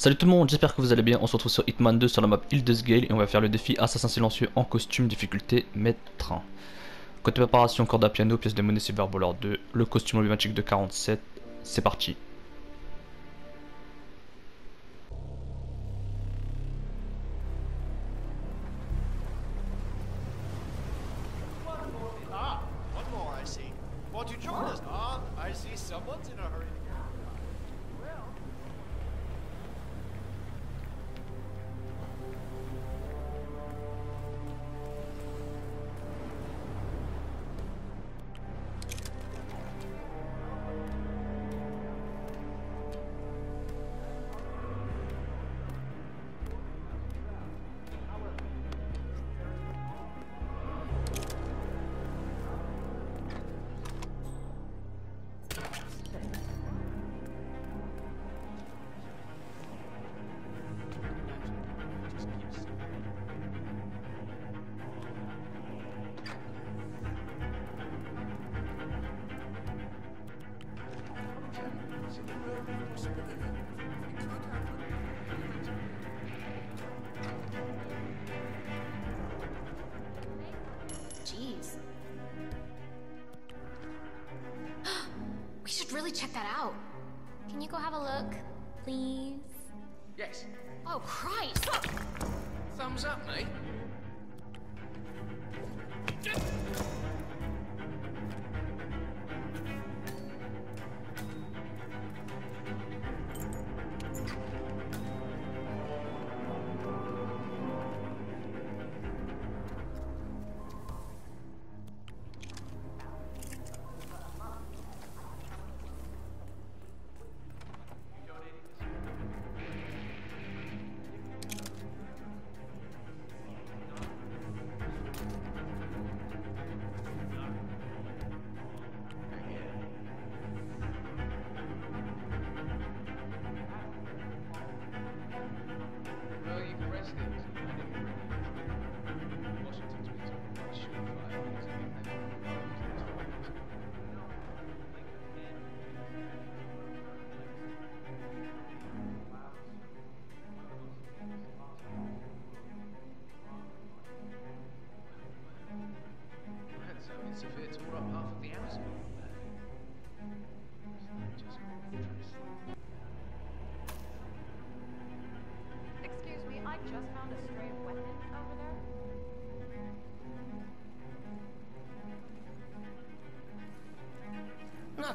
Salut tout le monde, j'espère que vous allez bien. On se retrouve sur Hitman 2 sur la map Hilde's Gale et on va faire le défi Assassin silencieux en costume, difficulté maître 1. Côté préparation, corde à piano, pièce de monnaie Cyberballer 2, le costume emblématique de 47. C'est parti. Jeez. we should really check that out. Can you go have a look, please? Yes. Oh, Christ! Thumbs up, mate.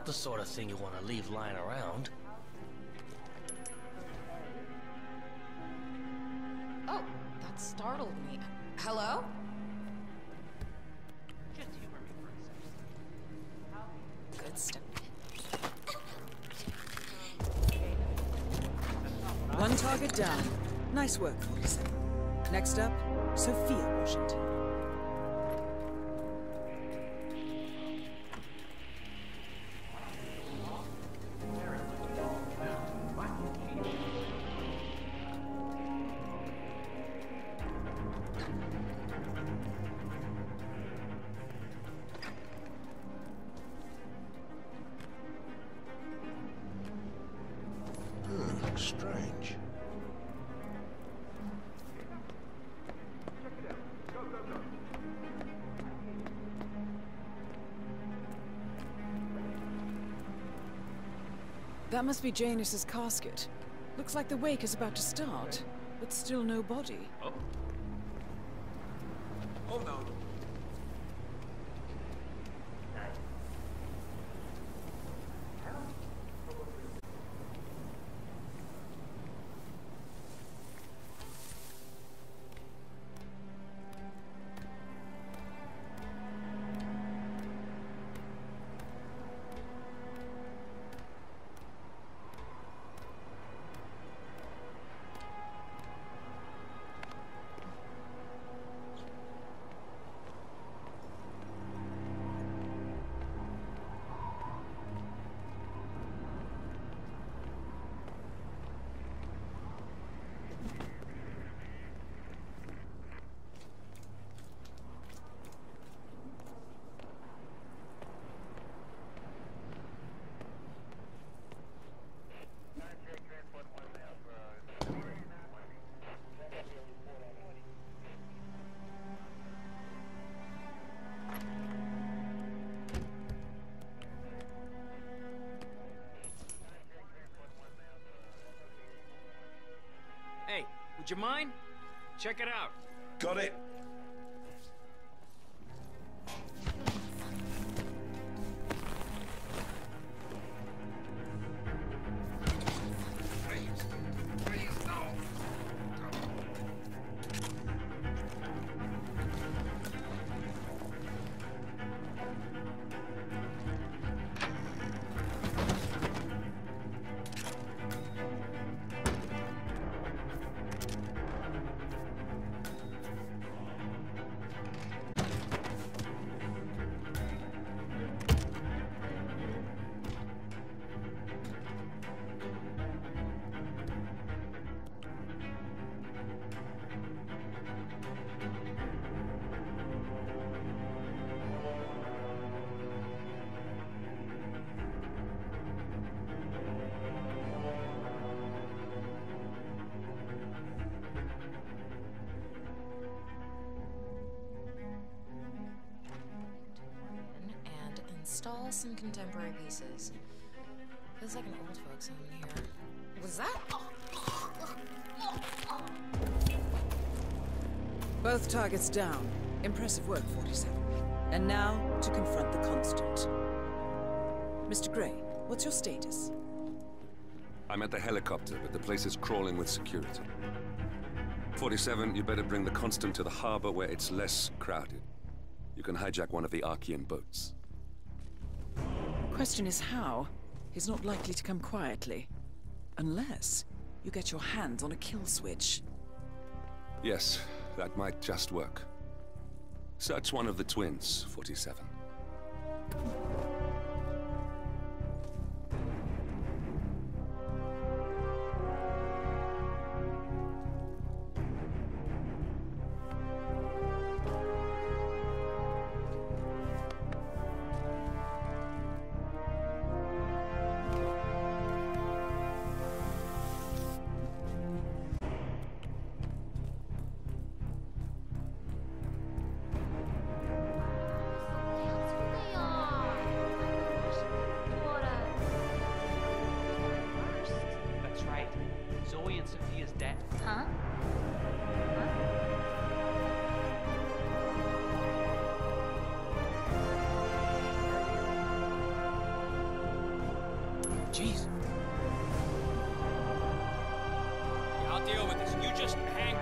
Not the sort of thing you want to leave lying around. Oh, that startled me. Hello? Just humor me for a second. Good stuff. One target down. Nice work, 47. Next up, Sophia Washington. That must be Janus's casket. Looks like the wake is about to start, but still no body. Oh. Oh, Hold on. Would you mind? Check it out. Got it. And install some contemporary pieces. Feels like an old folks home here. Was that? Both targets down. Impressive work, 47. And now to confront the constant. Mr. Gray, what's your status? I'm at the helicopter, but the place is crawling with security. 47, you better bring the Constant to the harbor where it's less crowded. You can hijack one of the Archean boats. The question is how? He's not likely to come quietly. Unless you get your hands on a kill switch. Yes, that might just work. Search one of the twins, 47. Zoe and Sophia's dead. Huh? Jeez. Yeah, I'll deal with this. You just hang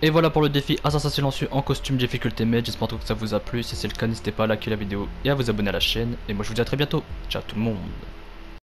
Et voilà pour le défi Assassin silencieux en costume difficulté mage, j'espère que ça vous a plu, si c'est le cas n'hésitez pas à liker la vidéo et à vous abonner à la chaîne, et moi je vous dis à très bientôt, ciao tout le monde